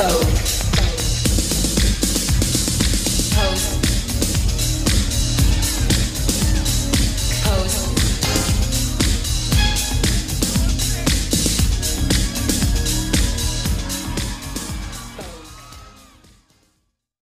Vogue.